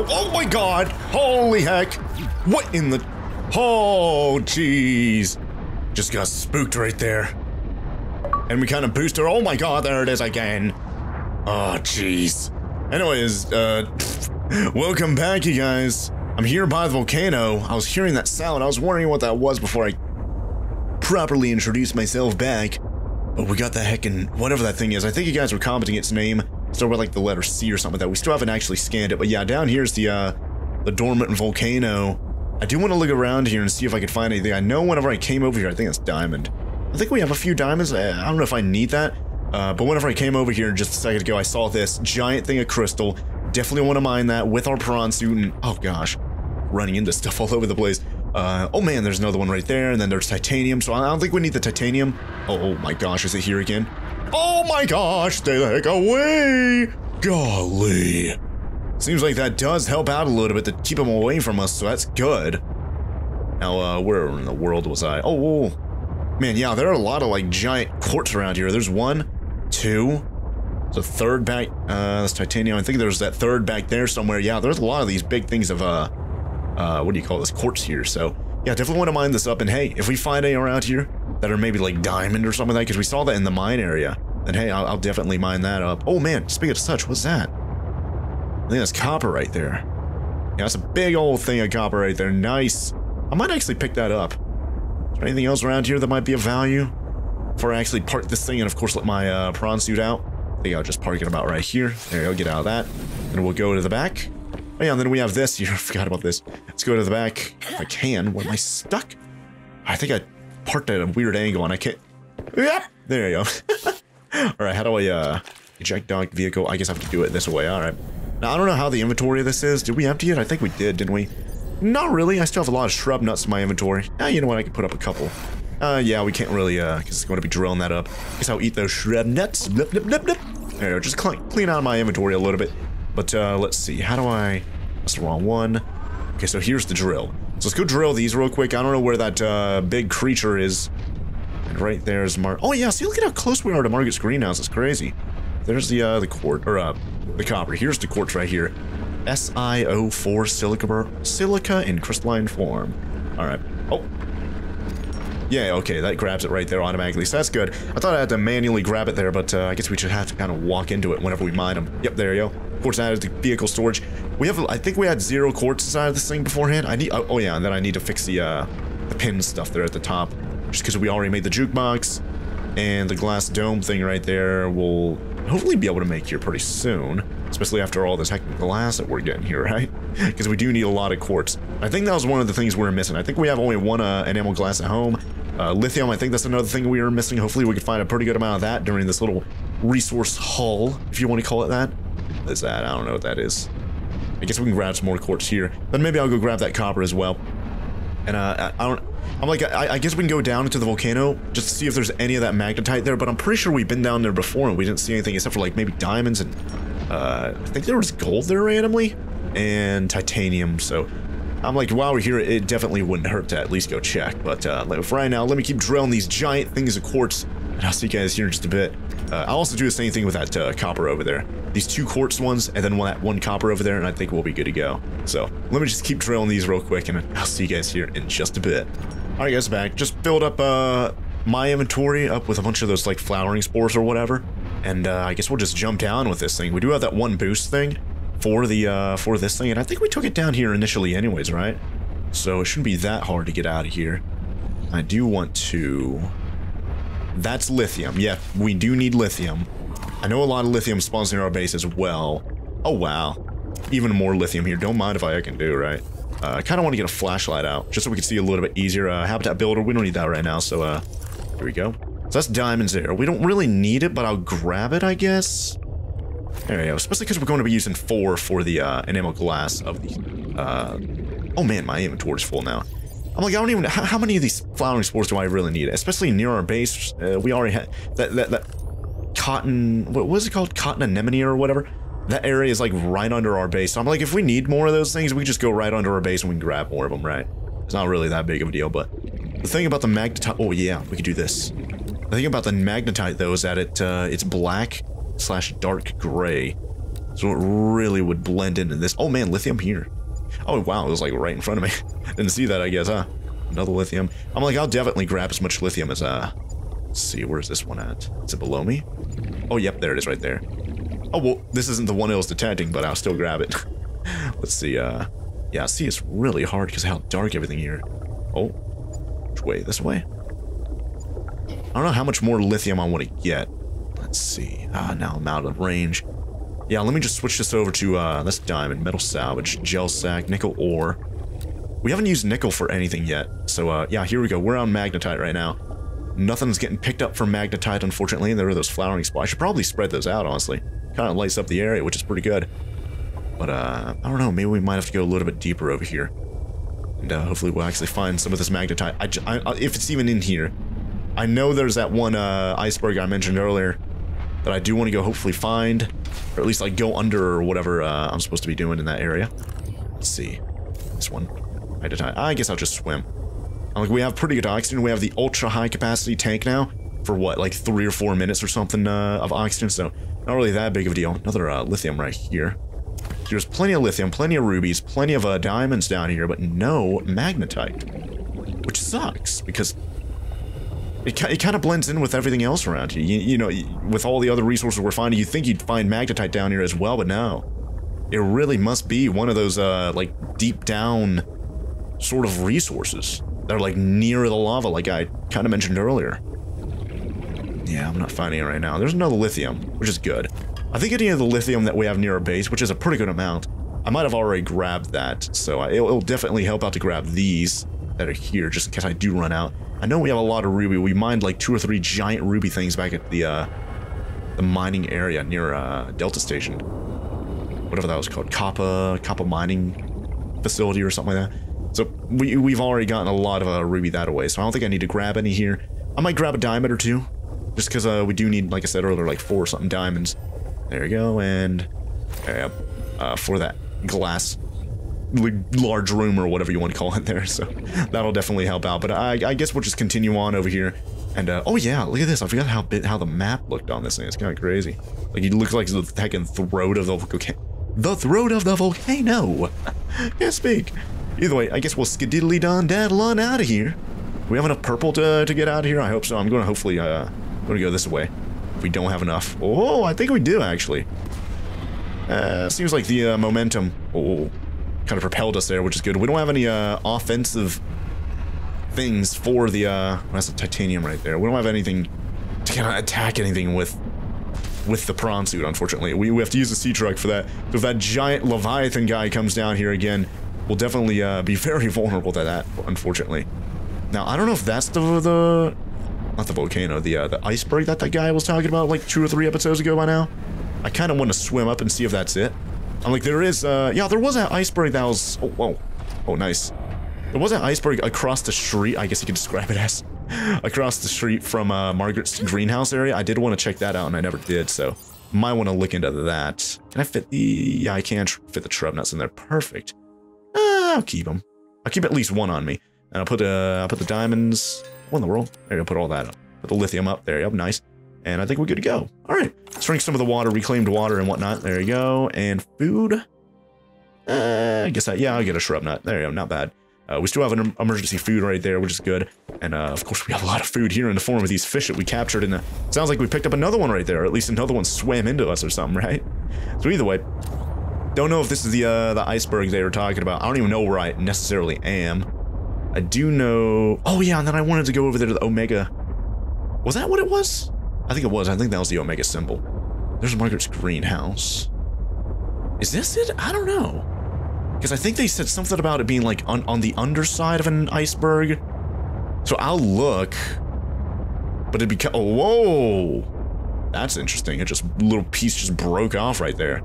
Oh, oh my god! Holy heck! What in the... Oh, jeez. Just got spooked right there. And we kind of boosted. Oh my god, there it is again. Oh, jeez. Anyways, uh, welcome back, you guys. I'm here by the volcano. I was hearing that sound. I was wondering what that was before I properly introduced myself back. But we got the heckin' whatever that thing is. I think you guys were commenting its name. Start with like the letter C or something like that. We still haven't actually scanned it. But yeah, down here's the, uh, the dormant volcano. I do want to look around here and see if I can find anything. I know whenever I came over here, I think it's diamond. I think we have a few diamonds. I don't know if I need that. Uh, but whenever I came over here just a second ago, I saw this giant thing of crystal. Definitely want to mine that with our prawn suit and, oh gosh, running into stuff all over the place. Uh, oh man, there's another one right there, and then there's titanium, so I don't think we need the titanium. Oh, oh my gosh, is it here again? Oh my gosh, stay the heck away! Golly. Seems like that does help out a little bit to keep them away from us, so that's good. Now, uh, where in the world was I? Oh, man, yeah, there are a lot of, like, giant quartz around here. There's one, two, a third back, uh, that's titanium. I think there's that third back there somewhere. Yeah, there's a lot of these big things of, uh, uh, what do you call this, quartz here. So, yeah, definitely want to mine this up. And hey, if we find any around here that are maybe like diamond or something like that, because we saw that in the mine area, then hey, I'll, I'll definitely mine that up. Oh man, speaking of such, what's that? I think that's copper right there. Yeah, that's a big old thing of copper right there. Nice. I might actually pick that up. Is there anything else around here that might be of value? Before I actually park this thing and, of course, let my uh, prawn suit out. I think I'll just park it about right here. There you go, get out of that. And we'll go to the back. Oh yeah, and then we have this. You forgot about this. Let's go to the back. If I can. What am I stuck? I think I parked at a weird angle and I can't... Yep. There you go. Alright, how do I, uh... Eject dog vehicle? I guess I have to do it this way. Alright. Now, I don't know how the inventory of this is. Did we empty it? I think we did, didn't we? Not really. I still have a lot of shrub nuts in my inventory. Ah, you know what? I can put up a couple. Uh, yeah, we can't really, uh, because it's going to be drilling that up. Guess I'll eat those shrub nuts. Blip, blip, blip, blip. There go. Just clean out my inventory a little bit. But, uh, let's see. How do I... That's the wrong one. Okay, so here's the drill. So let's go drill these real quick. I don't know where that, uh, big creature is. And right there's Mar- Oh, yeah, see, look at how close we are to Margit's greenhouse. It's crazy. There's the, uh, the quartz, or, uh, the copper. Here's the quartz right here. SiO4 silica, silica in crystalline form. Alright. Oh. Yeah, okay, that grabs it right there automatically, so that's good. I thought I had to manually grab it there, but uh, I guess we should have to kind of walk into it whenever we mine them. Yep, there you go. Quartz added to vehicle storage. We have, I think we had zero quartz inside of this thing beforehand. I need, oh, oh yeah, and then I need to fix the, uh, the pin stuff there at the top. Just because we already made the jukebox. And the glass dome thing right there will hopefully be able to make here pretty soon. Especially after all this heck glass that we're getting here, right? Because we do need a lot of quartz. I think that was one of the things we were missing. I think we have only one uh, enamel glass at home. Uh, lithium, I think that's another thing we were missing. Hopefully we can find a pretty good amount of that during this little resource haul, if you want to call it that. What is that? I don't know what that is. I guess we can grab some more quartz here. Then maybe I'll go grab that copper as well. And uh, I, don't... I'm like, I, I, guess we can go down into the volcano just to see if there's any of that magnetite there, but I'm pretty sure we've been down there before and we didn't see anything except for like maybe diamonds and uh, I think there was gold there randomly and titanium. So I'm like, while we're here, it definitely wouldn't hurt to at least go check. But uh, for right now, let me keep drilling these giant things of quartz and I'll see you guys here in just a bit. Uh, I'll also do the same thing with that uh, copper over there. These two quartz ones, and then one, that one copper over there, and I think we'll be good to go. So, let me just keep drilling these real quick, and I'll see you guys here in just a bit. Alright guys, back. Just filled up uh, my inventory up with a bunch of those like flowering spores or whatever. And uh, I guess we'll just jump down with this thing. We do have that one boost thing for the uh, for this thing, and I think we took it down here initially anyways, right? So it shouldn't be that hard to get out of here. I do want to... That's lithium. Yeah, we do need lithium. I know a lot of lithium spawns near our base as well. Oh, wow. Even more lithium here. Don't mind if I can do, right? Uh, I kind of want to get a flashlight out, just so we can see a little bit easier. Uh, habitat builder, we don't need that right now, so uh, here we go. So that's diamonds there. We don't really need it, but I'll grab it, I guess. There we go. Especially because we're going to be using four for the uh, enamel glass of the... Uh, oh man, my inventory's full now. I'm like, I don't even... How, how, many of these flowering spores do I really need? Especially near our base. Uh, we already had... That, that, that cotton... What was it called? Cotton anemone or whatever? that area is like right under our base. So I'm like, if we need more of those things, we just go right under our base and we can grab more of them, right? It's not really that big of a deal, but the thing about the magnetite, oh yeah, we could do this. The thing about the magnetite though is that it uh, it's black slash dark gray. So it really would blend into this. Oh man, lithium here. Oh wow, it was like right in front of me. Didn't see that, I guess, huh? Another lithium. I'm like, I'll definitely grab as much lithium as, uh... Let's see, where's this one at? Is it below me? Oh, yep, there it is right there. Oh, well, this isn't the one it was detecting, but I'll still grab it. Let's see, uh... Yeah, see, it's really hard because how dark everything here. Oh. Which way? This way? I don't know how much more lithium I want to get. Let's see. Ah, now I'm out of range. Yeah, let me just switch this over to, uh, this diamond, metal salvage, gel sack, nickel ore. We haven't used nickel for anything yet, so, uh, yeah, here we go. We're on magnetite right now. Nothing's getting picked up from magnetite, unfortunately. There are those flowering spots. I should probably spread those out, honestly. Kind of lights up the area, which is pretty good. But, uh, I don't know. Maybe we might have to go a little bit deeper over here. And, uh, hopefully we'll actually find some of this magnetite. I, I, if it's even in here. I know there's that one, uh, iceberg I mentioned earlier that I do want to go hopefully find. Or at least, like, go under or whatever, uh, I'm supposed to be doing in that area. Let's see. This one. I guess I'll just swim. I'm Like, we have pretty good oxygen. We have the ultra high capacity tank now for what, like three or four minutes or something uh, of oxygen, so not really that big of a deal. Another uh, lithium right here. There's plenty of lithium, plenty of rubies, plenty of uh, diamonds down here, but no magnetite. Which sucks, because it, it kind of blends in with everything else around here. You, you know, with all the other resources we're finding, you think you'd find magnetite down here as well, but no. It really must be one of those, uh, like, deep down sort of resources that are like near the lava like I kind of mentioned earlier. Yeah, I'm not finding it right now. There's another lithium, which is good. I think any of the lithium that we have near our base, which is a pretty good amount, I might have already grabbed that, so it'll, it'll definitely help out to grab these that are here, just in case I do run out. I know we have a lot of ruby. We mined like two or three giant ruby things back at the, uh, the mining area near, uh, Delta Station. Whatever that was called. copper copper mining facility or something like that. So we, we've already gotten a lot of uh, ruby that away, so I don't think I need to grab any here. I might grab a diamond or two, just because uh, we do need, like I said earlier, like four something diamonds. There we go, and uh, for that glass large room or whatever you want to call it there, so that'll definitely help out. But I, I guess we'll just continue on over here. And, uh, oh yeah, look at this. I forgot how bit, how the map looked on this thing. It's kind of crazy. Like, it looks like the heckin' throat of the volcano. The throat of the volcano! Can't speak. Either way, I guess we'll skididdly don daddle on out of here. we have enough purple to, to get out of here? I hope so. I'm going to hopefully, uh, going to go this way. If we don't have enough. Oh, I think we do, actually. Uh, seems like the uh, momentum oh, kind of propelled us there, which is good. We don't have any uh, offensive things for the, uh, that's a titanium right there. We don't have anything to kind of attack anything with with the prawn suit, unfortunately. We, we have to use the sea truck for that. So if that giant Leviathan guy comes down here again, we'll definitely uh, be very vulnerable to that, unfortunately. Now, I don't know if that's the, the not the volcano, the uh, the iceberg that that guy was talking about like two or three episodes ago by now. I kind of want to swim up and see if that's it. I'm like, there is, uh, yeah, there was an iceberg that was, oh, whoa, oh, nice. There was an iceberg across the street, I guess you could describe it as, across the street from uh, Margaret's greenhouse area. I did want to check that out, and I never did, so might want to look into that. Can I fit the, yeah, I can fit the shrub nuts in there, perfect. I'll keep them. I'll keep at least one on me. And I'll put, uh, I'll put the diamonds... What in the world? There you go, put all that up. Put the lithium up. There you go, nice. And I think we're good to go. All right, let's drink some of the water, reclaimed water and whatnot. There you go. And food. Uh, I guess I, yeah, I'll get a shrub nut. There you go, not bad. Uh, we still have an emergency food right there, which is good. And uh, of course, we have a lot of food here in the form of these fish that we captured. And sounds like we picked up another one right there, or at least another one swam into us or something, right? So either way, don't know if this is the uh, the iceberg they were talking about. I don't even know where I necessarily am. I do know... Oh yeah, and then I wanted to go over there to the Omega. Was that what it was? I think it was. I think that was the Omega symbol. There's Margaret's greenhouse. Is this it? I don't know. Because I think they said something about it being like on, on the underside of an iceberg. So I'll look. But it'd be... Oh, whoa! That's interesting. It just... little piece just broke off right there.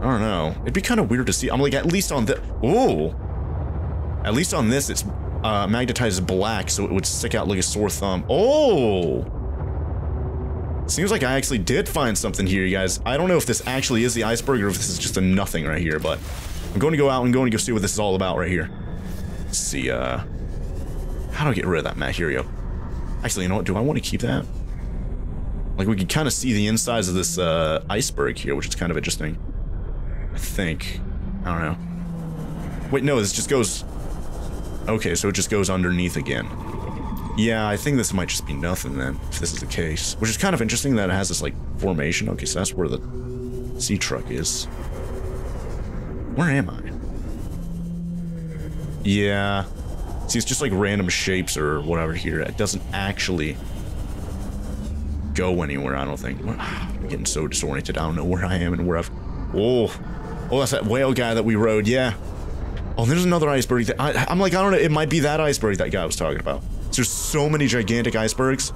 I don't know. It'd be kind of weird to see. I'm like, at least on the... Oh! At least on this, it's uh, magnetized black, so it would stick out like a sore thumb. Oh! Seems like I actually did find something here, you guys. I don't know if this actually is the iceberg or if this is just a nothing right here, but I'm going to go out and going to go see what this is all about right here. Let's see, uh... How do I get rid of that go. Actually, you know what? Do I want to keep that? Like, we can kind of see the insides of this uh, iceberg here, which is kind of interesting. I think. I don't know. Wait, no, this just goes... Okay, so it just goes underneath again. Yeah, I think this might just be nothing then, if this is the case. Which is kind of interesting that it has this, like, formation. Okay, so that's where the sea truck is. Where am I? Yeah. See, it's just like random shapes or whatever here. It doesn't actually go anywhere, I don't think. I'm getting so disoriented. I don't know where I am and where I've... Oh. Oh, that's that whale guy that we rode. Yeah. Oh, there's another iceberg. That, I, am like, I don't know. It might be that iceberg that guy was talking about. There's so many gigantic icebergs.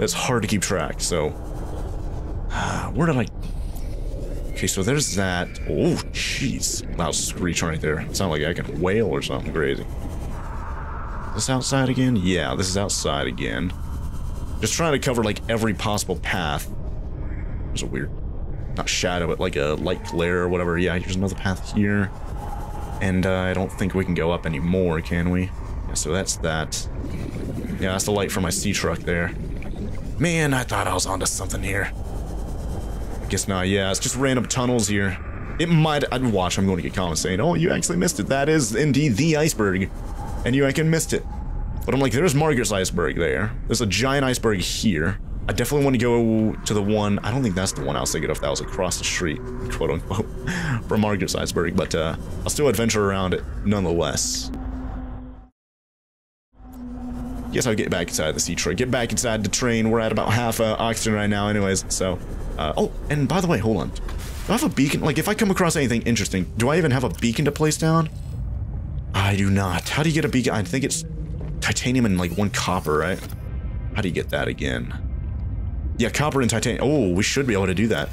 It's hard to keep track, so... Where did I... Okay, so there's that. Oh, jeez. Loud screech right there. It sounded like I can wail or something crazy. Is this outside again? Yeah, this is outside again. Just trying to cover, like, every possible path. There's a weird... Not shadow, but like a light glare or whatever. Yeah, here's another path here. And uh, I don't think we can go up anymore, can we? Yeah, so that's that. Yeah, that's the light for my sea truck there. Man, I thought I was onto something here. I guess not, yeah, it's just random tunnels here. It might- I'd watch, I'm going to get comments saying, oh, you actually missed it. That is indeed the iceberg. And you I can missed it. But I'm like, there's Margaret's iceberg there. There's a giant iceberg here. I definitely want to go to the one, I don't think that's the one I was thinking of, that was across the street, quote unquote, from Margaret's iceberg, but uh, I'll still adventure around it nonetheless. Guess I'll get back inside the sea train. get back inside the train, we're at about half uh, oxygen right now anyways, so, uh, oh, and by the way, hold on, do I have a beacon, like if I come across anything interesting, do I even have a beacon to place down? I do not. How do you get a beacon? I think it's titanium and like one copper, right? How do you get that again? Yeah, copper and titanium. Oh, we should be able to do that.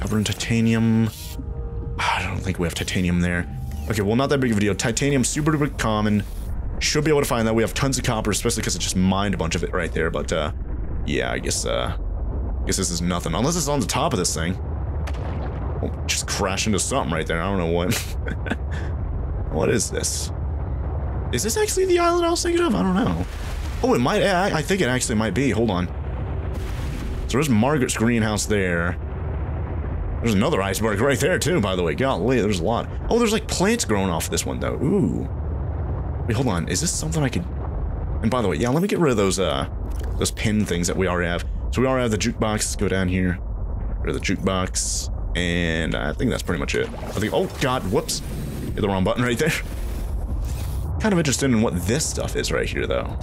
Copper and titanium. I don't think we have titanium there. Okay, well, not that big of a deal. Titanium, super duper common. Should be able to find that. We have tons of copper, especially because it just mined a bunch of it right there. But, uh, yeah, I guess, uh, I guess this is nothing. Unless it's on the top of this thing. Oh, just crash into something right there. I don't know what. what is this? Is this actually the island I was thinking of? I don't know. Oh, it might. I, I think it actually might be. Hold on. So there's Margaret's greenhouse there. There's another iceberg right there too, by the way. Golly, there's a lot. Oh, there's like plants growing off this one though. Ooh. Wait, hold on. Is this something I could... And by the way, yeah, let me get rid of those, uh, those pin things that we already have. So we already have the jukebox. Let's go down here. Rid of the jukebox. And I think that's pretty much it. I think, oh god, whoops. Hit the wrong button right there. Kind of interested in what this stuff is right here though.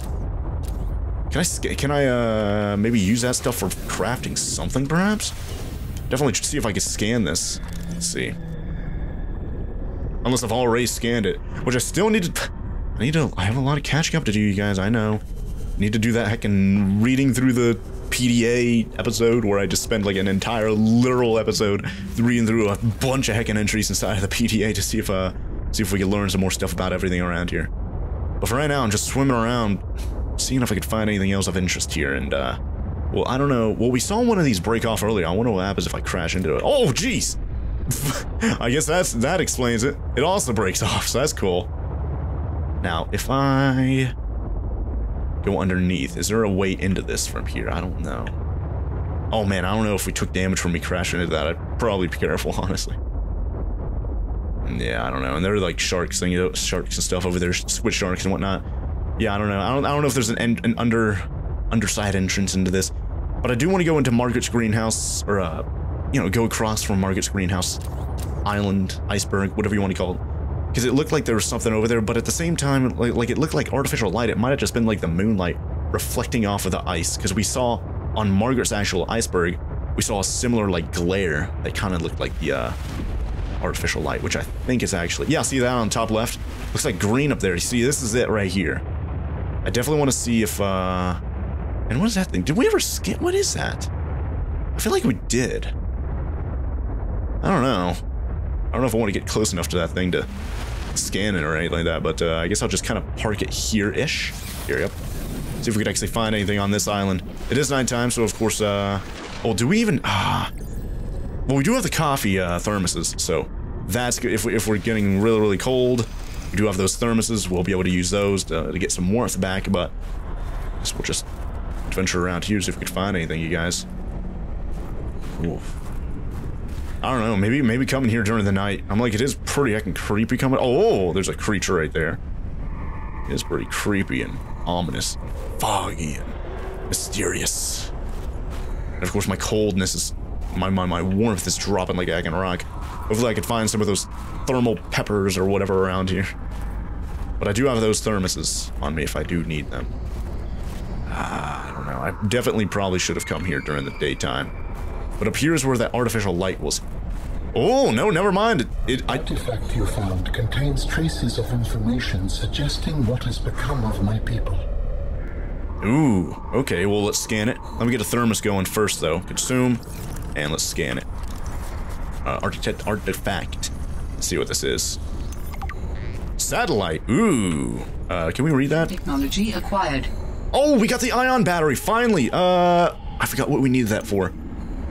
Can I, can I, uh, maybe use that stuff for crafting something, perhaps? Definitely see if I can scan this. Let's see. Unless I've already scanned it, which I still need to... I need to... I have a lot of catching up to do, you guys, I know. Need to do that heckin' reading through the PDA episode where I just spend like an entire literal episode reading through a bunch of heckin' entries inside of the PDA to see if, uh, see if we can learn some more stuff about everything around here. But for right now, I'm just swimming around, seeing if I could find anything else of interest here, and, uh, well, I don't know. Well, we saw one of these break off earlier. I wonder what happens if I crash into it. Oh, jeez! I guess that's that explains it. It also breaks off, so that's cool. Now, if I go underneath, is there a way into this from here? I don't know. Oh man, I don't know if we took damage from me crashing into that. I'd probably be careful, honestly. Yeah, I don't know. And there are like sharks, thing, you know, sharks and stuff over there, squid sharks and whatnot. Yeah, I don't know. I don't. I don't know if there's an, an under underside entrance into this. But I do want to go into Margaret's greenhouse, or, uh, you know, go across from Margaret's greenhouse island, iceberg, whatever you want to call it. Because it looked like there was something over there, but at the same time, like, like it looked like artificial light. It might have just been like the moonlight reflecting off of the ice. Because we saw on Margaret's actual iceberg, we saw a similar like glare that kind of looked like the uh, artificial light, which I think is actually, yeah, see that on top left? Looks like green up there. You see, this is it right here. I definitely want to see if, uh, and what is that thing? Did we ever skip? What is that? I feel like we did. I don't know. I don't know if I want to get close enough to that thing to scan it or anything like that, but uh, I guess I'll just kind of park it here-ish. Here, yep. See if we could actually find anything on this island. It is nighttime, so of course, uh... Well, do we even... Ah... Well, we do have the coffee uh, thermoses, so that's good. If, we, if we're getting really, really cold, we do have those thermoses. We'll be able to use those to, to get some warmth back, but I guess we'll just adventure around here, see if we can find anything, you guys. Oof. I don't know, maybe maybe coming here during the night. I'm like, it is pretty heckin' creepy coming. Oh, there's a creature right there. It is pretty creepy and ominous, foggy and mysterious. And of course, my coldness is, my my my warmth is dropping like egg and rock. Hopefully, I could find some of those thermal peppers or whatever around here. But I do have those thermoses on me if I do need them. Ah, I don't know. I definitely probably should have come here during the daytime. But up here is where that artificial light was. Oh, no, never mind. It, it The I, artifact you found contains traces of information suggesting what has become of my people. ooh, okay, well, let's scan it. Let me get a thermos going first, though. Consume, and let's scan it. Uh, artifact. Let's see what this is. Satellite. Ooh. Uh, can we read that? Technology acquired. Oh, we got the ion battery, finally! Uh, I forgot what we needed that for.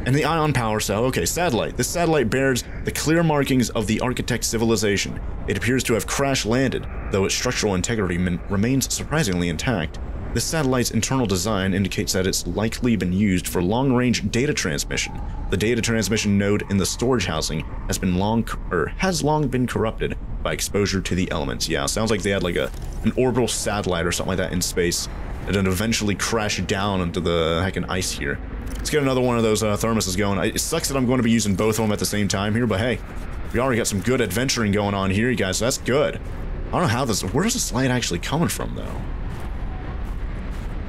And the ion power cell. Okay, satellite. This satellite bears the clear markings of the architect civilization. It appears to have crash landed, though its structural integrity remains surprisingly intact. The satellite's internal design indicates that it's likely been used for long-range data transmission. The data transmission node in the storage housing has been long or has long been corrupted by exposure to the elements. Yeah, sounds like they had like a an orbital satellite or something like that in space and then eventually crash down into the heckin' ice here. Let's get another one of those uh, thermoses going. It sucks that I'm going to be using both of them at the same time here, but hey, we already got some good adventuring going on here, you guys, so that's good. I don't know how this... Where's this light actually coming from, though?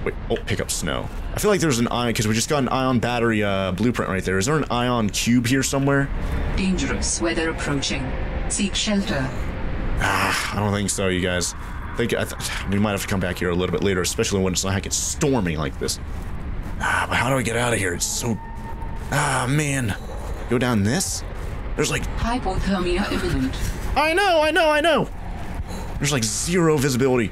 Wait, oh, pick up snow. I feel like there's an ion, because we just got an ion battery uh, blueprint right there. Is there an ion cube here somewhere? Dangerous weather approaching. Seek shelter. I don't think so, you guys. I think I th we might have to come back here a little bit later, especially when it's like it's storming like this. Ah, but how do I get out of here? It's so... Ah, man. Go down this? There's like... Hypothermia imminent. I know, I know, I know! There's like zero visibility.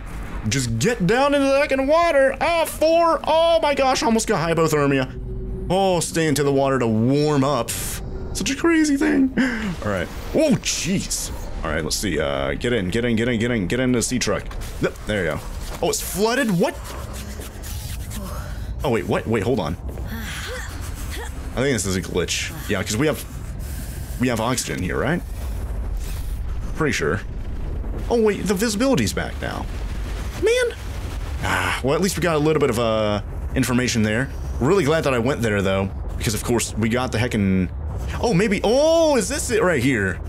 Just get down into the fucking water! Ah, four! Oh my gosh, almost got hypothermia. Oh, stay into the water to warm up. Such a crazy thing. Alright. Oh, jeez. Alright, let's see. Uh, get in, get in, get in, get in, get into the sea truck. There you go. Oh, it's flooded? What? Oh, wait, what? Wait, hold on. I think this is a glitch. Yeah, because we have... We have oxygen here, right? Pretty sure. Oh, wait, the visibility's back now. Man! Ah, well, at least we got a little bit of, uh, information there. Really glad that I went there, though. Because, of course, we got the heckin'... Oh, maybe... Oh, is this it right here?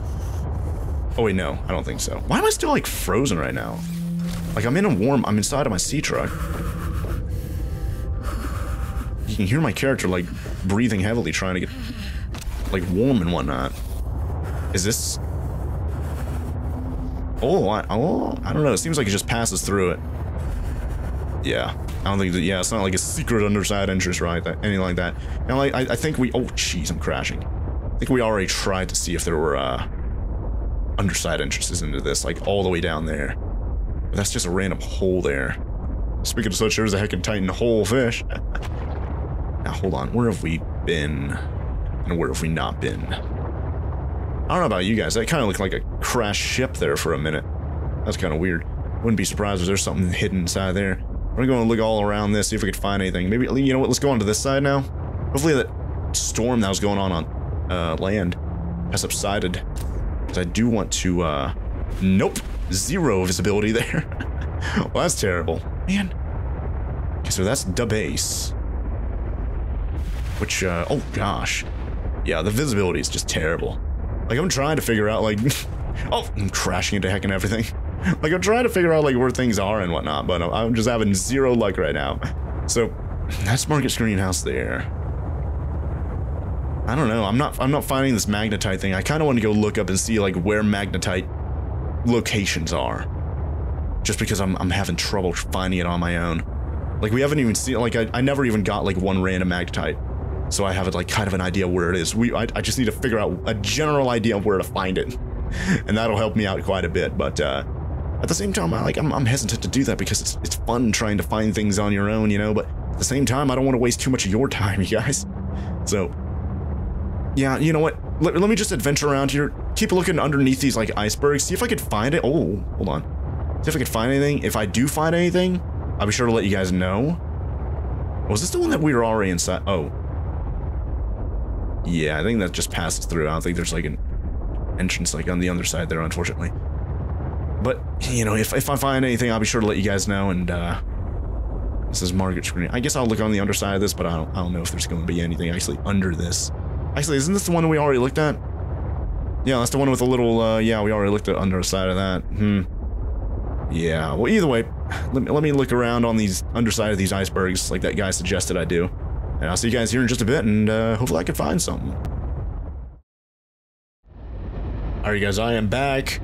Oh, wait, no. I don't think so. Why am I still, like, frozen right now? Like, I'm in a warm... I'm inside of my sea truck. You can hear my character, like, breathing heavily, trying to get, like, warm and whatnot. Is this... Oh, I, oh, I don't know. It seems like it just passes through it. Yeah. I don't think that, yeah, it's not like a secret underside entrance, right? That, anything like that. And like, I, I think we, oh, jeez, I'm crashing. I think we already tried to see if there were, uh, underside entrances into this, like all the way down there. But that's just a random hole there. Speaking of such, there's a heckin' titan hole fish. now, hold on. Where have we been? And where have we not been? I don't know about you guys. That kind of looked like a crashed ship there for a minute. That's kind of weird. Wouldn't be surprised if there's something hidden inside there. We're to look all around this, see if we could find anything. Maybe, you know what, let's go on to this side now. Hopefully that storm that was going on on uh, land has subsided. I do want to, uh... Nope. Zero visibility there. well, that's terrible. Man. Okay, so that's the base. Which, uh... Oh, gosh. Yeah, the visibility is just terrible. Like, I'm trying to figure out, like... oh, I'm crashing into heck and everything. like, I'm trying to figure out, like, where things are and whatnot, but I'm, I'm just having zero luck right now. So, that's Market Greenhouse there. I don't know. I'm not. I'm not finding this magnetite thing. I kind of want to go look up and see like where magnetite locations are. Just because I'm I'm having trouble finding it on my own. Like we haven't even seen. Like I, I never even got like one random magnetite, so I have like kind of an idea where it is. We I, I just need to figure out a general idea of where to find it, and that'll help me out quite a bit. But uh, at the same time, I like I'm I'm hesitant to do that because it's it's fun trying to find things on your own, you know. But at the same time, I don't want to waste too much of your time, you guys. So yeah, you know what? Let, let me just adventure around here. Keep looking underneath these, like, icebergs. See if I could find it. Oh, hold on. See if I could find anything. If I do find anything, I'll be sure to let you guys know. Was this the one that we were already inside? Oh. Yeah, I think that just passes through. I don't think there's like an entrance like on the other side there, unfortunately. But, you know, if, if I find anything, I'll be sure to let you guys know, and, uh, this is Margaret Screen. I guess I'll look on the underside of this, but I don't, I don't know if there's going to be anything actually under this. Actually, isn't this the one we already looked at? Yeah, that's the one with a little, uh, yeah, we already looked at under the side of that. Hmm. Yeah, well, either way, let me, let me look around on these underside of these icebergs like that guy suggested I do. And I'll see you guys here in just a bit, and uh, hopefully I can find something. Alright guys, I am back.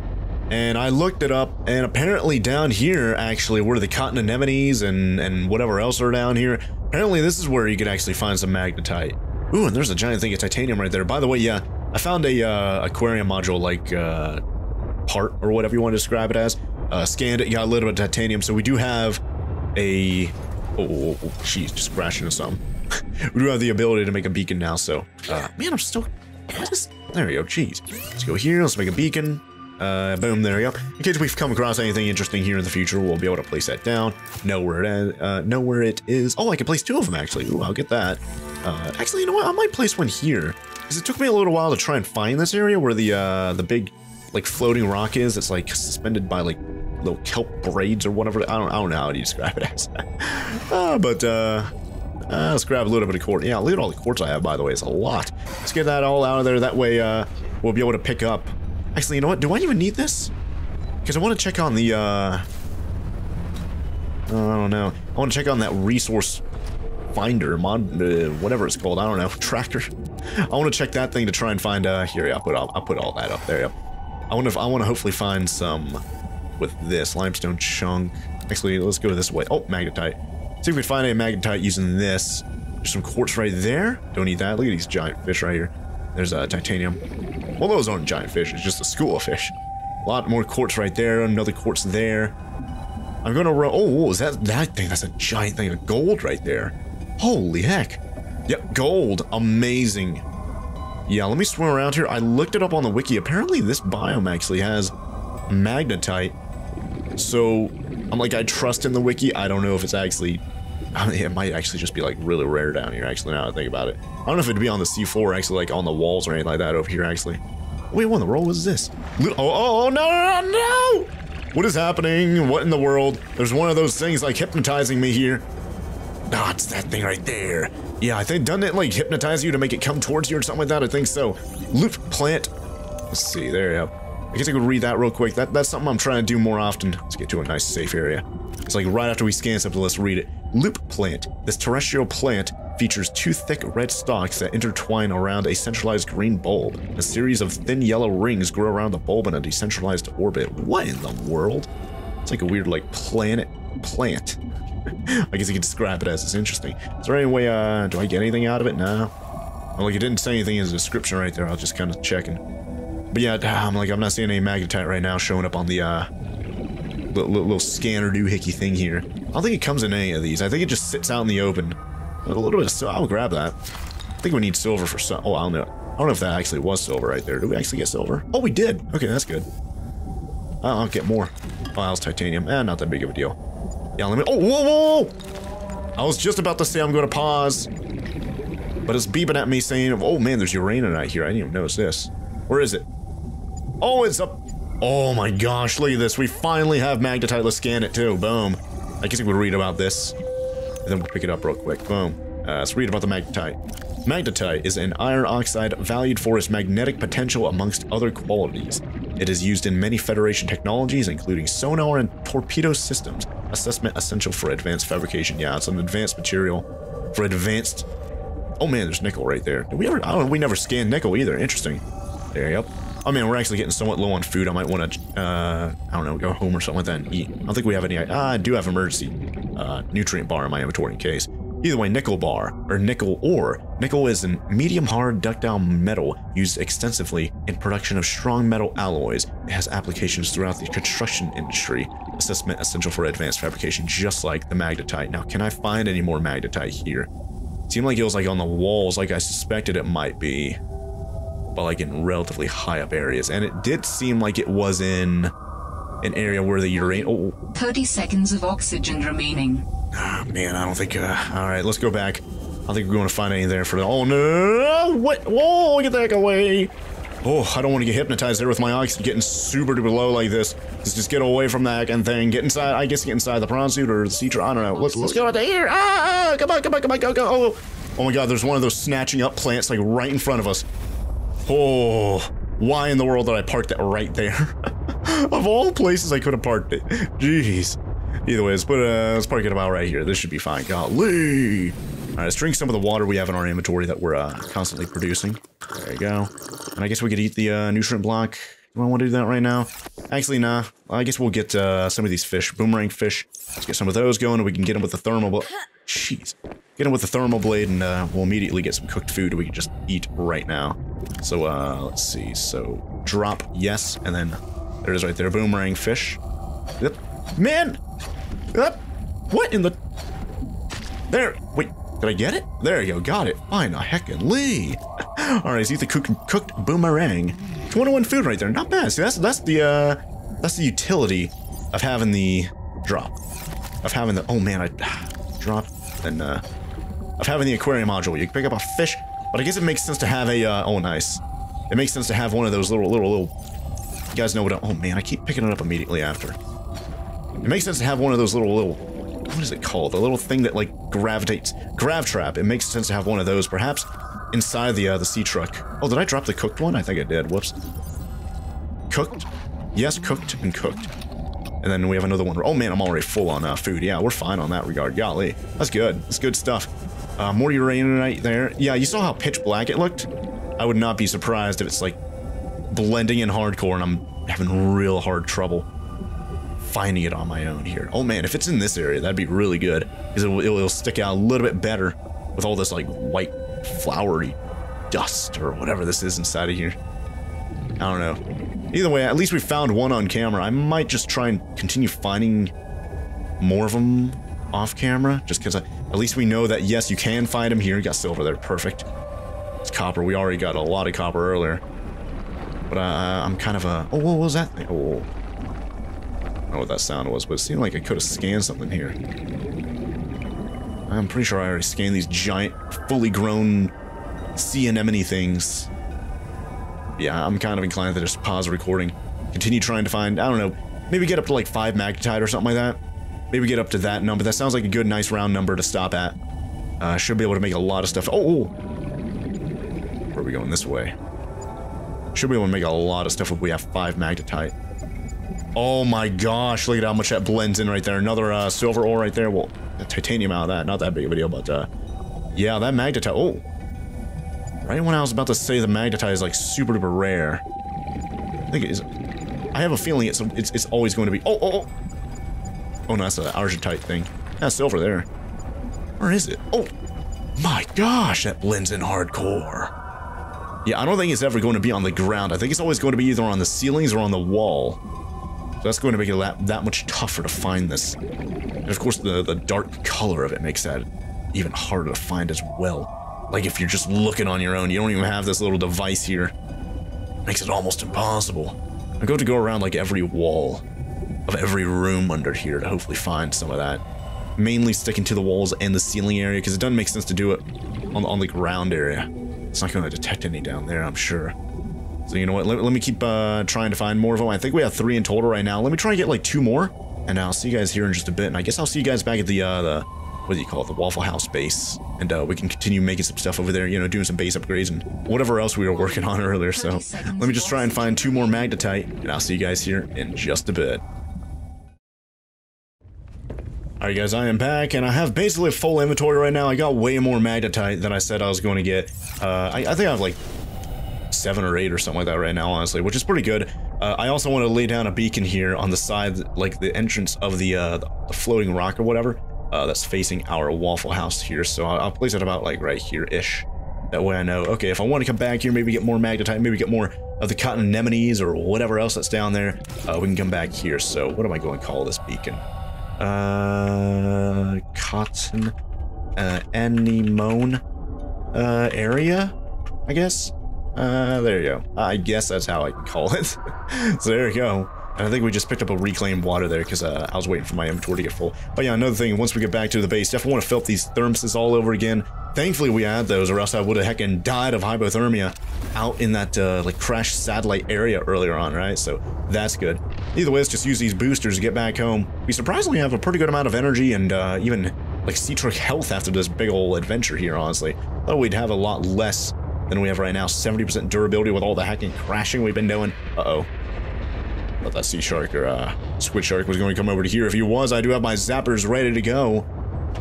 And I looked it up, and apparently down here, actually, where the cotton anemones and, and whatever else are down here, apparently this is where you could actually find some magnetite. Ooh, and there's a giant thing of titanium right there. By the way, yeah, I found a uh, aquarium module, like, uh, part, or whatever you want to describe it as. Uh, scanned it, got a little bit of titanium, so we do have a... Oh, oh, oh, just crashing into something. we do have the ability to make a beacon now, so... Uh, man, I'm still... There we go, jeez. Let's go here, let's make a beacon. Uh, boom, there we go. In case we've come across anything interesting here in the future, we'll be able to place that down, know where it uh, know where it is. Oh, I can place two of them, actually. Ooh, I'll get that. Uh, actually, you know what? I might place one here. Because it took me a little while to try and find this area where the, uh, the big, like, floating rock is. It's, like, suspended by, like, little kelp braids or whatever. I don't, I don't know how to describe it as. uh, but, uh, uh, let's grab a little bit of quartz. Yeah, look at all the quartz I have, by the way. It's a lot. Let's get that all out of there. That way, uh, we'll be able to pick up Actually, you know what? Do I even need this? Because I want to check on the, uh... I don't know. I want to check on that resource finder, mod, uh, whatever it's called. I don't know. tracker. I want to check that thing to try and find, uh, here, yeah, I'll put all, I'll put all that up there, yep. I want to, I want to hopefully find some with this limestone chunk. Actually, let's go this way. Oh, magnetite. See if we can find any magnetite using this. There's some quartz right there. Don't need that. Look at these giant fish right here. There's uh, titanium. Well, those aren't giant fish. It's just a school of fish. A lot more quartz right there. Another quartz there. I'm gonna run. Oh, is that that thing? That's a giant thing of gold right there. Holy heck. Yep, gold. Amazing. Yeah, let me swim around here. I looked it up on the wiki. Apparently, this biome actually has magnetite. So, I'm like, I trust in the wiki. I don't know if it's actually I mean, it might actually just be like really rare down here, actually, now I think about it. I don't know if it'd be on the seafloor, actually, like on the walls or anything like that over here, actually. Wait, what in the world was this? Oh, oh, oh, no, no, no! What is happening? What in the world? There's one of those things like hypnotizing me here. Oh, it's that thing right there. Yeah, I think, doesn't it like hypnotize you to make it come towards you or something like that? I think so. Loop plant. Let's see, there you go. I guess I could read that real quick. That, that's something I'm trying to do more often. Let's get to a nice safe area. It's like right after we scan something, let's read it. Loop plant. This terrestrial plant features two thick red stalks that intertwine around a centralized green bulb. A series of thin yellow rings grow around the bulb in a decentralized orbit. What in the world? It's like a weird, like, planet plant. I guess you could describe it as. It's interesting. Is there any way, uh, do I get anything out of it? No. Well, like, it didn't say anything in the description right there. I was just kind of checking. But yeah, I'm like, I'm not seeing any magnetite right now showing up on the, uh, little, little scanner doohickey thing here. I don't think it comes in any of these. I think it just sits out in the open. a little bit of silver. I'll grab that. I think we need silver for some. Oh, I don't know. I don't know if that actually was silver right there. Did we actually get silver? Oh, we did. Okay, that's good. I'll get more. Oh, that was titanium. Eh, not that big of a deal. Yeah, let me. Oh, whoa, whoa, whoa! I was just about to say I'm going to pause. But it's beeping at me saying, oh man, there's uraninite here. I didn't even notice this. Where is it? Oh, it's up. Oh my gosh, look at this. We finally have magnetite. Let's scan it too. Boom. I guess we would read about this. And then we'll pick it up real quick. Boom. Uh, let's read about the magnetite. Magnetite is an iron oxide valued for its magnetic potential amongst other qualities. It is used in many Federation technologies, including sonar and torpedo systems. Assessment essential for advanced fabrication. Yeah, it's an advanced material for advanced... Oh man, there's nickel right there. Did we ever... I don't we never scanned nickel either. Interesting. There you go. Oh man, we're actually getting somewhat low on food. I might want to, uh, I don't know, go home or something like that and eat. I don't think we have any, ah, I do have emergency, uh, nutrient bar in my inventory in case. Either way, nickel bar, or nickel ore. Nickel is a medium-hard ductile metal used extensively in production of strong metal alloys. It has applications throughout the construction industry. Assessment essential for advanced fabrication, just like the magnetite. Now, can I find any more magnetite here? seemed like it was like on the walls like I suspected it might be but like in relatively high up areas. And it did seem like it was in an area where the uranium. Oh. 30 seconds of oxygen remaining. Oh, man, I don't think. Uh, all right, let's go back. I don't think we're going to find any there for the. Oh no! What? Whoa! Get the heck away! Oh, I don't want to get hypnotized there with my oxygen getting super duper low like this. Let's just get away from that and then get inside. I guess get inside the prawn suit or the sea I don't know. Let's let's go out here. Ah! Come on! Come on! Come on! Go! Go! Oh! Oh my God! There's one of those snatching up plants like right in front of us. Oh! Why in the world did I park that right there? of all places I could have parked it. Jeez. Either way, let's put uh, let's park it about right here. This should be fine. Golly. All right, let's drink some of the water we have in our inventory that we're uh, constantly producing. There you go. And I guess we could eat the uh, nutrient block. Do I want to do that right now? Actually, nah. I guess we'll get uh, some of these fish, boomerang fish. Let's get some of those going, we can get them with the thermal. Jeez, get them with the thermal blade, and uh, we'll immediately get some cooked food we can just eat right now. So uh, let's see. So drop yes, and then there it is right there, boomerang fish. Yep. Man, Yep. What in the? There. Wait. Did I get it? There you go. Got it. Fine. A heckin' Lee. All right. Eat the cooked, cooked boomerang. 21 food right there. Not bad. See, that's that's the uh, that's the utility of having the drop, of having the. Oh man, I drop and uh, of having the aquarium module. You can pick up a fish, but I guess it makes sense to have a. Uh, oh, nice. It makes sense to have one of those little little little. You guys know what? I, oh man, I keep picking it up immediately after. It makes sense to have one of those little little. What is it called? The little thing that like gravitates. Grav trap. It makes sense to have one of those, perhaps inside the uh, the sea truck. Oh, did I drop the cooked one? I think I did. Whoops. Cooked? Yes, cooked and cooked. And then we have another one. Oh man, I'm already full on uh, food. Yeah, we're fine on that regard. Golly, that's good. That's good stuff. Uh, more uraninite there. Yeah, you saw how pitch black it looked? I would not be surprised if it's like blending in hardcore and I'm having real hard trouble finding it on my own here. Oh man, if it's in this area, that'd be really good because it'll, it'll stick out a little bit better with all this like white flowery dust or whatever this is inside of here. I don't know. Either way, at least we found one on camera. I might just try and continue finding more of them off camera, just because at least we know that, yes, you can find them here. You got silver there, perfect. It's copper. We already got a lot of copper earlier. But uh, I'm kind of a... Oh, what was that? Oh, I don't know what that sound was, but it seemed like I could have scanned something here. I'm pretty sure I already scanned these giant, fully grown sea anemone things. Yeah, I'm kind of inclined to just pause the recording. Continue trying to find, I don't know, maybe get up to like 5 magnetite or something like that. Maybe get up to that number. That sounds like a good, nice round number to stop at. Uh, should be able to make a lot of stuff. Oh, oh! Where are we going? This way. Should be able to make a lot of stuff if we have 5 magnetite. Oh my gosh, look at how much that blends in right there. Another uh, silver ore right there. Well, titanium out of that. Not that big of a deal, but uh, yeah, that magnetite. Oh, right when I was about to say the magnetite is like super duper rare. I think it is. I have a feeling it's it's, it's always going to be. Oh, oh, oh. Oh no, that's an argentite thing. That's silver there. Where is it? Oh, my gosh, that blends in hardcore. Yeah, I don't think it's ever going to be on the ground. I think it's always going to be either on the ceilings or on the wall. So that's going to make it that, that much tougher to find this. And of course, the, the dark color of it makes that even harder to find as well. Like if you're just looking on your own, you don't even have this little device here. It makes it almost impossible. I'm going to go around like every wall of every room under here to hopefully find some of that. Mainly sticking to the walls and the ceiling area because it doesn't make sense to do it on, on the ground area. It's not going to detect any down there, I'm sure. So you know what, let, let me keep uh, trying to find more of them. I think we have three in total right now. Let me try and get like two more, and I'll see you guys here in just a bit. And I guess I'll see you guys back at the, uh, the what do you call it, the Waffle House base. And uh, we can continue making some stuff over there, you know, doing some base upgrades and whatever else we were working on earlier. So let me just try and find two more magnetite, and I'll see you guys here in just a bit. Alright guys, I am back, and I have basically full inventory right now. I got way more magnetite than I said I was going to get. Uh, I, I think I have like seven or eight or something like that right now, honestly, which is pretty good. Uh, I also want to lay down a beacon here on the side, like the entrance of the, uh, the floating rock or whatever, uh, that's facing our Waffle House here. So I'll, I'll place it about like right here-ish. That way I know, okay, if I want to come back here, maybe get more magnetite, maybe get more of the cotton anemones or whatever else that's down there, uh, we can come back here. So what am I going to call this beacon? Uh, cotton, uh, anemone, uh, area, I guess? Uh, there you go. I guess that's how I can call it. so there you go. And I think we just picked up a reclaimed water there because uh, I was waiting for my inventory to get full. But yeah, another thing, once we get back to the base, definitely want to fill up these thermoses all over again. Thankfully, we had those, or else I would have heckin' died of hypothermia out in that, uh, like, crashed satellite area earlier on, right? So that's good. Either way, let's just use these boosters to get back home. We surprisingly have a pretty good amount of energy and uh, even, like, Seatruck health after this big old adventure here, honestly. Thought we'd have a lot less than we have right now. 70% durability with all the hacking crashing we've been doing. Uh-oh. Thought that sea shark or uh, squid shark was going to come over to here. If he was, I do have my zappers ready to go.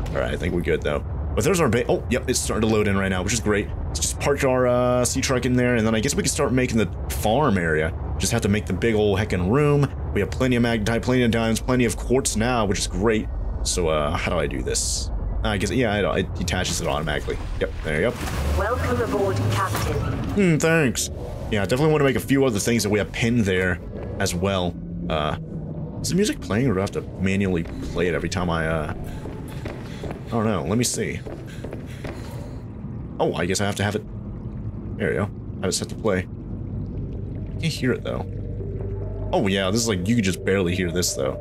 All right, I think we're good though. But there's our base. Oh, yep, it's starting to load in right now, which is great. Let's just park our uh, Seatruck in there, and then I guess we can start making the farm area. Just have to make the big old heckin' room. We have plenty of magnetite, plenty of diamonds, plenty of quartz now, which is great. So, uh, how do I do this? I guess, yeah, it, it detaches it automatically. Yep, there you go. Welcome aboard, Captain. Hmm, thanks. Yeah, I definitely want to make a few other things that we have pinned there as well. Uh, is the music playing or do I have to manually play it every time I, uh... I don't know, let me see. Oh, I guess I have to have it... There you go. I have it set to play. I can't hear it, though. Oh, yeah, this is like, you can just barely hear this, though.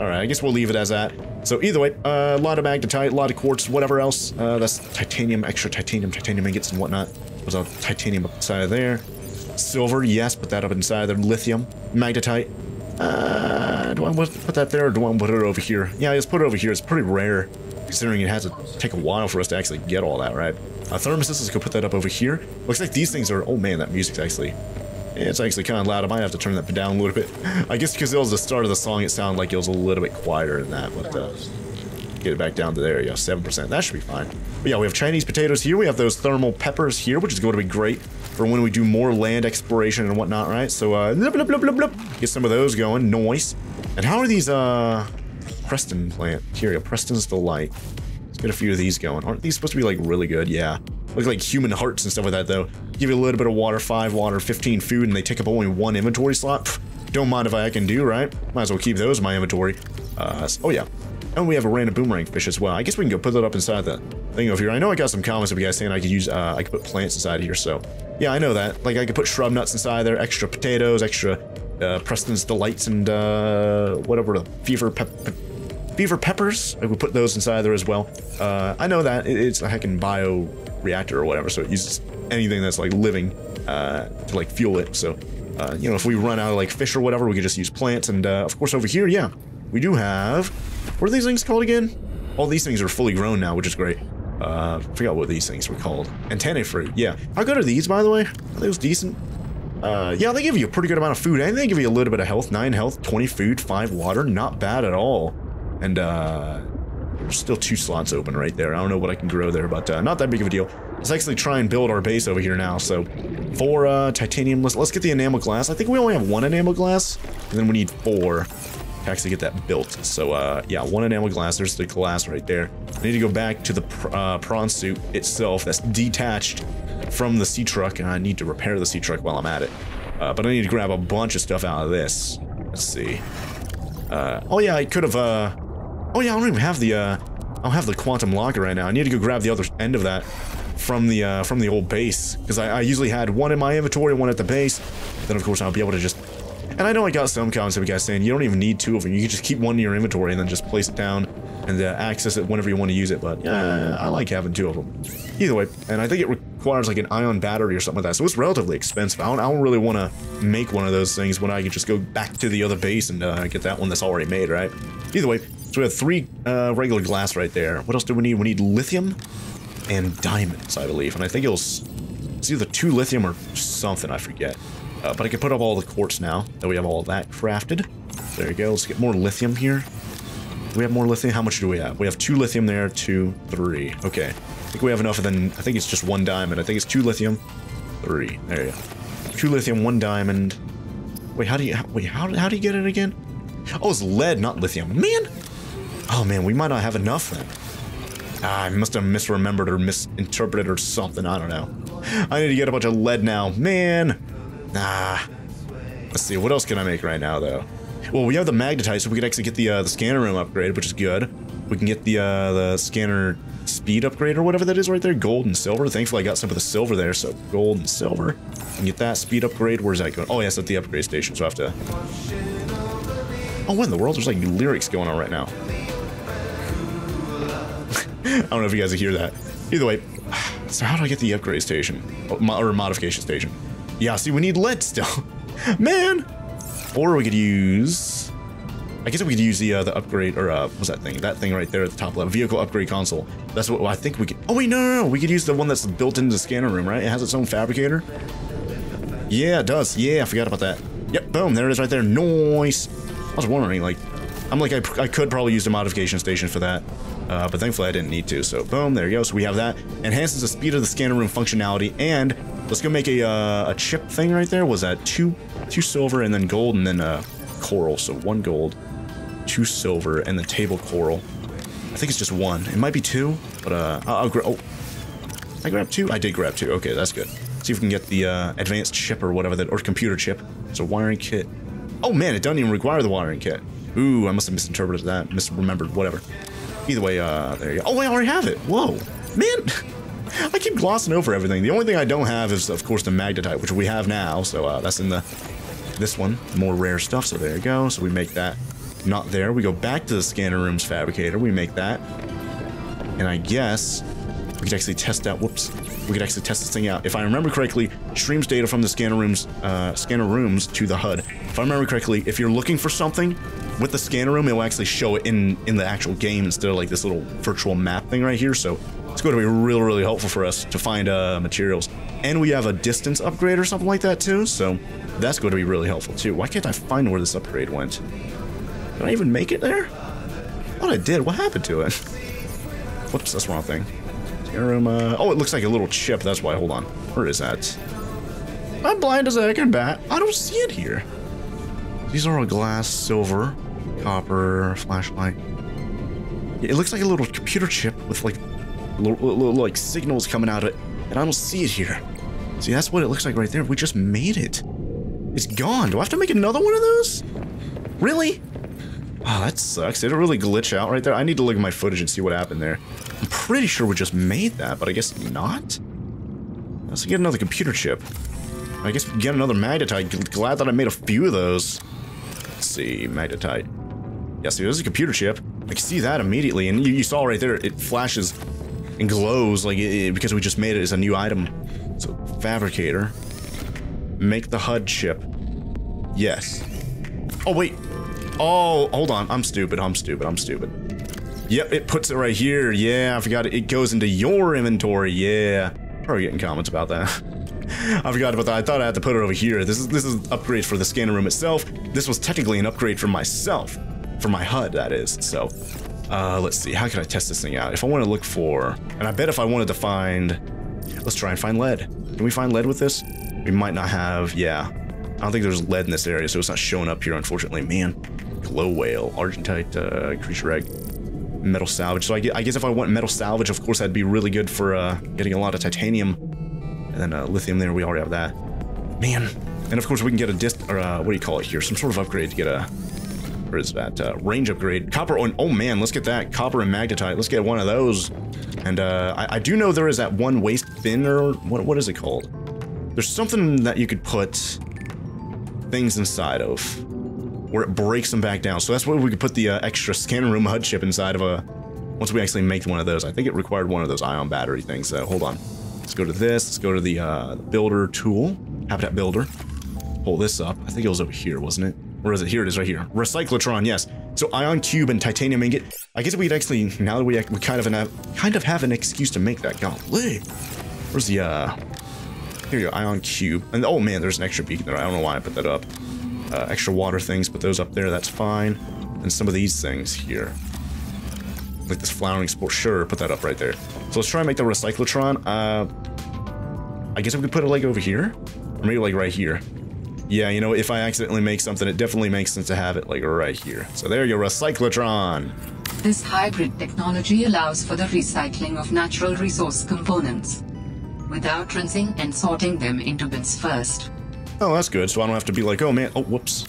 Alright, I guess we'll leave it as that. So either way, uh, a lot of magnetite, a lot of quartz, whatever else. Uh, that's titanium, extra titanium, titanium ingots and whatnot. There's a titanium up inside of there. Silver, yes, put that up inside there. Lithium, magnetite. Uh, do I want to put that there or do I want to put it over here? Yeah, just put it over here. It's pretty rare, considering it has to take a while for us to actually get all that, right? Uh, thermoses, let's go put that up over here. Looks like these things are... Oh man, that music's actually... It's actually kind of loud. I might have to turn that down a little bit. I guess because it was the start of the song, it sounded like it was a little bit quieter than that, but uh, get it back down to there. Yeah, 7%. That should be fine. But yeah, we have Chinese potatoes here. We have those thermal peppers here, which is going to be great for when we do more land exploration and whatnot, right? So, uh, get some of those going. Noise. And how are these, uh, Preston plant? Here, Preston's Delight. Let's get a few of these going. Aren't these supposed to be, like, really good? Yeah. Look like human hearts and stuff like that, though. Give you a little bit of water, 5 water, 15 food, and they take up only one inventory slot. Pff, don't mind if I can do, right? Might as well keep those in my inventory. Uh, oh yeah. And we have a random boomerang fish as well. I guess we can go put that up inside the thing over here. I know I got some comments of you guys saying I could use, uh, I could put plants inside here, so... Yeah, I know that. Like, I could put shrub nuts inside there, extra potatoes, extra, uh, Preston's Delights, and, uh, whatever the fever fever peppers. I would put those inside there as well. Uh, I know that. It's a heckin' bio reactor or whatever, so it uses anything that's, like, living, uh, to, like, fuel it, so... Uh, you know, if we run out of, like, fish or whatever, we could just use plants, and, uh, of course over here, yeah, we do have... What are these things called again? All these things are fully grown now, which is great. Uh, forgot what these things were called. Antennae fruit, yeah. How good are these, by the way? Are those decent? Uh, yeah, they give you a pretty good amount of food, and they give you a little bit of health. 9 health, 20 food, 5 water. Not bad at all. And, uh, there's still two slots open right there. I don't know what I can grow there, but, uh, not that big of a deal. Let's actually try and build our base over here now. So, for, uh, titanium, let's, let's get the enamel glass. I think we only have one enamel glass, and then we need four to actually get that built. So, uh, yeah, one enamel glass. There's the glass right there. I need to go back to the pr uh, prawn suit itself that's detached from the Seatruck, and I need to repair the Seatruck while I'm at it. Uh, but I need to grab a bunch of stuff out of this. Let's see. Uh, oh yeah, I could have, uh... Oh yeah, I don't even have the, uh... I don't have the quantum locker right now. I need to go grab the other end of that from the, uh, from the old base. Because I, I usually had one in my inventory, one at the base. Then, of course, I'll be able to just and I know I got some comments of you guys saying you don't even need two of them. You can just keep one in your inventory and then just place it down and uh, access it whenever you want to use it. But yeah, I like having two of them. Either way, and I think it requires like an ion battery or something like that. So it's relatively expensive. I don't, I don't really want to make one of those things when I can just go back to the other base and uh, get that one that's already made, right? Either way, so we have three uh, regular glass right there. What else do we need? We need lithium and diamonds, I believe. And I think it was it's either two lithium or something, I forget. Uh, but I can put up all the quartz now that we have all that crafted. There you go. Let's get more lithium here. Do we have more lithium? How much do we have? We have two lithium there, two, three. Okay. I think we have enough, and then I think it's just one diamond. I think it's two lithium, three. There you go. Two lithium, one diamond. Wait, how do you, wait, how, how do you get it again? Oh, it's lead, not lithium. Man! Oh man, we might not have enough then. Ah, I must have misremembered or misinterpreted or something. I don't know. I need to get a bunch of lead now. Man! Nah. Let's see, what else can I make right now, though? Well, we have the magnetite, so we can actually get the uh, the scanner room upgraded, which is good. We can get the uh, the scanner speed upgrade or whatever that is right there. Gold and silver. Thankfully, I got some of the silver there, so gold and silver. And get that speed upgrade. Where's that going? Oh, yes, at the upgrade station, so I have to... Oh, what in the world? There's like new lyrics going on right now. I don't know if you guys hear that. Either way, so how do I get the upgrade station? Oh, or modification station? Yeah, see, we need lead still. Man! Or we could use... I guess we could use the uh, the upgrade, or uh, what's that thing? That thing right there at the top left. Vehicle upgrade console. That's what I think we could... Oh, wait, no, no, no. We could use the one that's built into the scanner room, right? It has its own fabricator. Yeah, it does. Yeah, I forgot about that. Yep, boom, there it is right there. Nice. I was wondering, like, I'm like, I, I could probably use the modification station for that, uh, but thankfully I didn't need to. So, boom, there you go. So we have that. Enhances the speed of the scanner room functionality, and let's go make a, uh, a chip thing right there. Was that two, two silver and then gold and then uh, coral? So one gold, two silver, and the table coral. I think it's just one. It might be two, but uh, I'll, I'll grab. Oh, I grabbed two. I did grab two. Okay, that's good. See if we can get the uh, advanced chip or whatever that, or computer chip. It's a wiring kit. Oh man, it doesn't even require the wiring kit. Ooh, I must have misinterpreted that, misremembered, whatever. Either way, uh, there you go. Oh, I already have it. Whoa, man. I keep glossing over everything. The only thing I don't have is, of course, the magnetite, which we have now. So uh, that's in the this one, more rare stuff. So there you go. So we make that not there. We go back to the scanner room's fabricator. We make that, and I guess we could actually test out. Whoops. We could actually test this thing out. If I remember correctly, streams data from the scanner rooms, uh, scanner rooms to the HUD. If I remember correctly, if you're looking for something with the scanner room, it will actually show it in in the actual game instead of like this little virtual map thing right here. So it's going to be really, really helpful for us to find uh, materials. And we have a distance upgrade or something like that too. So that's going to be really helpful too. Why can't I find where this upgrade went? Did I even make it there? Thought I did. What happened to it? Whoops, that's the wrong thing. Uh, oh, it looks like a little chip. That's why. Hold on. Where is that? I'm blind as a can bat. I don't see it here. These are all glass, silver, copper, flashlight. It looks like a little computer chip with like little, little, like signals coming out of it, and I don't see it here. See, that's what it looks like right there. We just made it. It's gone. Do I have to make another one of those? Really? Oh, that sucks. Did it really glitch out right there? I need to look at my footage and see what happened there. I'm pretty sure we just made that, but I guess not. Let's get another computer chip. I guess get another magnetite. Glad that I made a few of those. Let's see, magnetite. Yeah, see, there's a computer chip. I can see that immediately, and you, you saw right there, it flashes and glows like it- because we just made it as a new item. So, fabricator. Make the HUD chip. Yes. Oh, wait. Oh, hold on. I'm stupid. I'm stupid. I'm stupid. Yep, it puts it right here. Yeah, I forgot it. It goes into your inventory. Yeah. Probably getting comments about that. I forgot about that. I thought I had to put it over here. This is this is upgrade for the scanner room itself. This was technically an upgrade for myself, for my HUD, that is. So, uh, let's see. How can I test this thing out? If I want to look for, and I bet if I wanted to find, let's try and find lead. Can we find lead with this? We might not have. Yeah, I don't think there's lead in this area, so it's not showing up here, unfortunately. Man, glow whale, argentite uh, creature egg, metal salvage. So I I guess if I want metal salvage, of course, that'd be really good for uh, getting a lot of titanium. And then uh, lithium there, we already have that. Man. And of course, we can get a dist, or uh, what do you call it here? Some sort of upgrade to get a, where is that? Uh, range upgrade. Copper, oh, oh man, let's get that. Copper and magnetite. Let's get one of those. And uh, I, I do know there is that one waste or what, what is it called? There's something that you could put things inside of where it breaks them back down. So that's where we could put the uh, extra scanner room HUD chip inside of a. Once we actually make one of those, I think it required one of those ion battery things. So hold on, let's go to this. Let's go to the uh, builder tool, habitat builder. Pull this up. I think it was over here, wasn't it? Where is it? Here it is, right here. Recyclotron, yes. So ion cube and titanium ingot. I guess we could actually now that we we kind of have kind of have an excuse to make that. Golly, where's the uh? Here you go, ion cube. And oh man, there's an extra beacon there. I don't know why I put that up. Uh, extra water things, put those up there, that's fine. And some of these things here. Like this flowering sport, sure, put that up right there. So let's try and make the recyclotron. Uh, I guess we could put it like over here? Or maybe like right here. Yeah, you know, if I accidentally make something, it definitely makes sense to have it like right here. So there you go, recyclotron. This hybrid technology allows for the recycling of natural resource components without rinsing and sorting them into bins first. Oh, that's good. So I don't have to be like, oh man, oh whoops.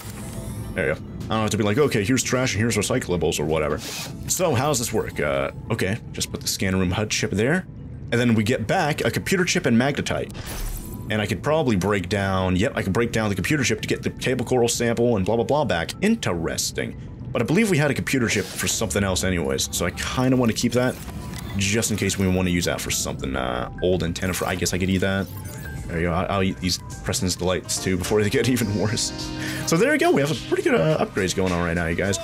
There you go. I don't have to be like, okay, here's trash and here's recyclables or whatever. So how does this work? Uh, okay, just put the scanner room HUD chip there. And then we get back a computer chip and magnetite. And I could probably break down, yep, I can break down the computer chip to get the table coral sample and blah, blah, blah back. Interesting. But I believe we had a computer chip for something else anyways, so I kind of want to keep that just in case we want to use that for something. Uh, old antenna for, I guess I could eat that. There you go. I'll, I'll eat these Preston's Delights too before they get even worse. So there you go. We have some pretty good uh, upgrades going on right now, you guys.